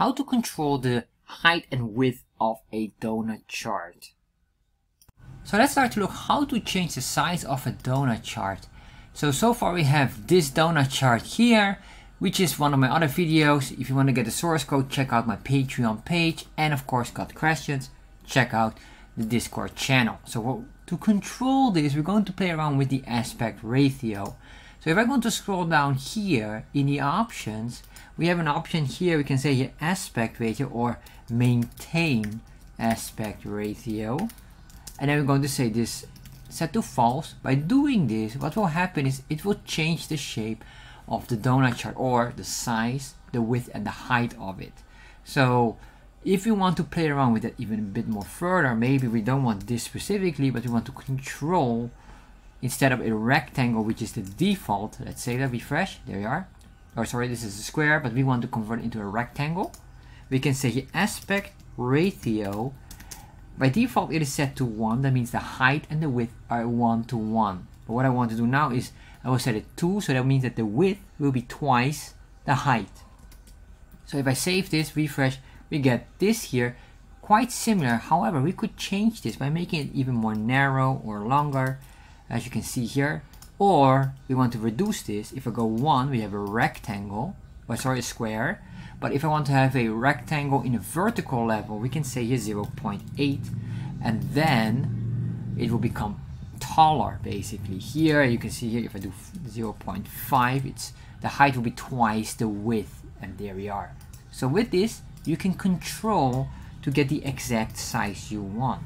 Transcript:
how to control the height and width of a donut chart. So let's start to look how to change the size of a donut chart. So, so far we have this donut chart here, which is one of my other videos. If you want to get the source code, check out my Patreon page. And of course, got questions, check out the Discord channel. So to control this, we're going to play around with the aspect ratio. So if I want to scroll down here in the options, we have an option here, we can say here aspect ratio or maintain aspect ratio. And then we're going to say this set to false. By doing this, what will happen is it will change the shape of the donut chart or the size, the width and the height of it. So if we want to play around with it even a bit more further, maybe we don't want this specifically, but we want to control instead of a rectangle, which is the default, let's say that refresh, there we are. Or sorry, this is a square, but we want to convert into a rectangle. We can say aspect ratio by default, it is set to 1. That means the height and the width are 1 to 1. But what I want to do now is I will set it 2. So that means that the width will be twice the height. So if I save this, refresh, we get this here quite similar. However, we could change this by making it even more narrow or longer, as you can see here. Or we want to reduce this. If I go 1, we have a rectangle, or sorry, a square. But if I want to have a rectangle in a vertical level, we can say here 0.8 and then it will become taller basically. Here you can see here if I do 0.5, it's the height will be twice the width and there we are. So with this, you can control to get the exact size you want.